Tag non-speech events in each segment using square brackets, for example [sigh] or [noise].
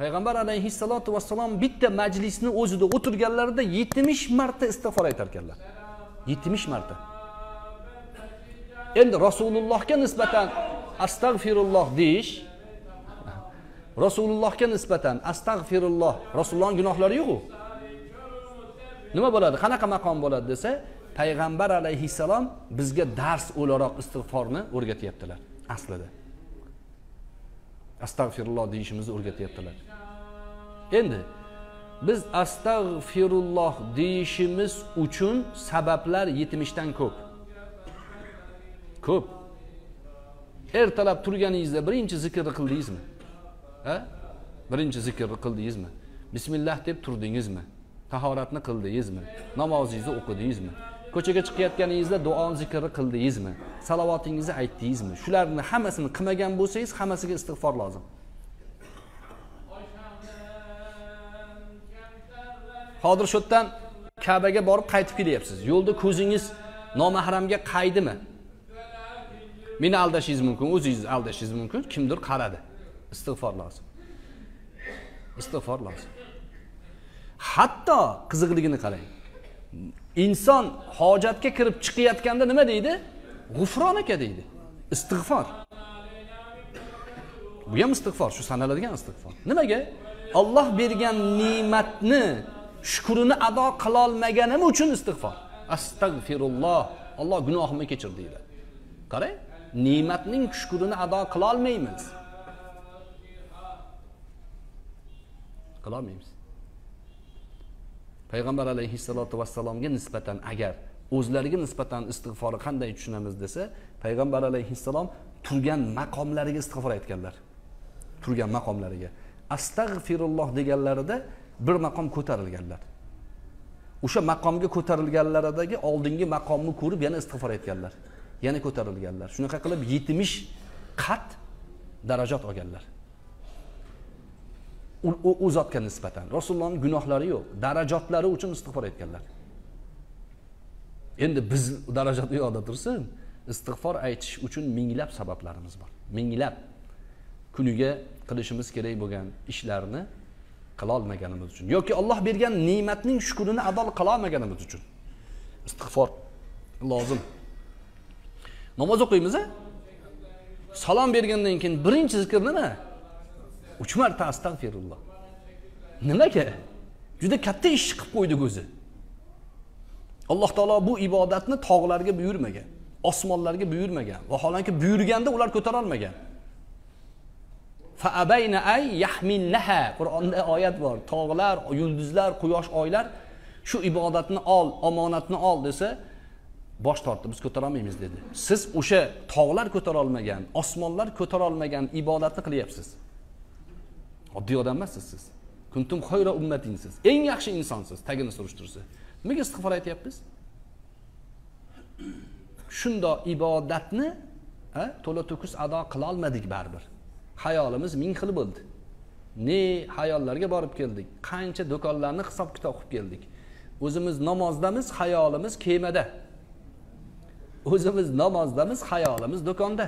payg'ambar alayhissalotu vassalom bitta majlisni o'zida o'tirganlarida yetmish marta istig'for aytarkanlar. Yetmish marta. Endi rasulullohga nisbatan astag'firulloh deyish rasulullohga nisbatan astag'firulloh rasulullohni gunohlari yo'qu nima bo'ladi? Qanaqa maqom bo'ladi desa payg'ambar alayhissalom bizga dars o'laroq istig'forni o'rgatyaptilar aslida. Astag'firulloh deyishimizni o'rgatyaptilar. Endi biz astag'firulloh deyishimiz uchun sabablar yetmishdan ko'p. Ko'p. Ertalab turganingizda birinchi zikrni qildingizmi? Ha? Birinchi zikrni qildingizmi? Bismillah deb turdingizmi? Tahoratni qildingizmi? Namozingizni o'qidingizmi? Ko'chaga chiqayotganingizda duo zikrni qildingizmi? Salovatingizni aytdingizmi? Shularni hammasini qilmagan bo'lsangiz hammasiga istig'for lozim. Hozir shu yerdan kabaga borib qaytib kelyapsiz. Yo'lda ko'zingiz nomahramga qaydimi? Meni aldashingiz mumkin o'zingizni aldashingiz mumkin. Kimdir qaradi. Istig'for lozim. Istig'for lozim. Hatto qiziqligini qarang. Inson hojatga kirib chiqayotganda nima deydi? G'ufron aka deydi. Istig'for. Bu ham istig'for shu sanaladigan istig'for. Nimaga? Olloh bergan ne'matni shukrini ado qilolmaganim uchun istig'for. Astag'firulloh olloh gunohimni kechir deydi. Qarang ne'matning shukrini ado qilolmaymiz. Qilolmaymiz. Payg'ambar alayhissalotu vassalomga nisbatan agar o'zlariga nisbatan istig'forni qanday tushunamiz desa payg'ambar alayhissalom turgan maqomlariga istig'for aytganlar. Turgan maqomlariga. Astag'firulloh deganlarida bir maqom ko'tarilganlar. O'sha maqomga ko'tarilganlaridagi oldingi maqomni ko'rib yana istig'for aytganlar. Yana ko'tarilganlar. Shunaqa qilib yetmish qat darajat olganlar. U zotga nisbatan. Rasulullohni gunohlari yo'q. Darajotlari uchun istig'for aytganlar. Endi biz [laughs] darajat u yoqda tursin istig'for aytish uchun minglab sabablarimiz bor. Minglab. Kuniga qilishimiz kerak bo'lgan ishlarni qilolmaganimiz uchun yoki olloh bergan ne'matning shukrini ado qilolmaganimiz uchun. Istig'for lozim. Namoz o'qiymiz salom bergandan keyin birinchi zikr nima? Uch marta astag'firulloh nimaga juda katta ishni qilib qo'ydik o'zi. Alloh taolo bu ibodatni tog'larga buyurmagan osmonlarga buyurmagan vaholanki buyurganda ular ko'tarolmagan faabayna ay yahminnaha qur'onda oyat bor. Tog'lar yulduzlar quyosh oylar shu ibodatni ol omonatni ol desa bosh tortdi. Biz ko'tarolmaymiz dedi. Siz o'sha tog'lar ko'tarolmagan osmonlar ko'tarolmagan ibodatni qilyapsiz. Oddiy odam emassiz siz. Kuntum xoyra ummatinsiz eng yaxshi insonsiz. Tagini surishtirsa. Nimaga istig'for aytyapmiz? Shundoq ibodatni to'la to'kis ado qilolmadik baribir. Hayolimiz ming xil bo'ldi. Ne hayollarga borib keldik qancha do'konlarni hisob kitob qilib keldik. O'zimiz namozdamiz hayolimiz kemada. O'zimiz namozdamiz hayolimiz do'konda.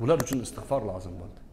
Bular uchun istig'for lozim bo'ldi.